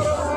Oh!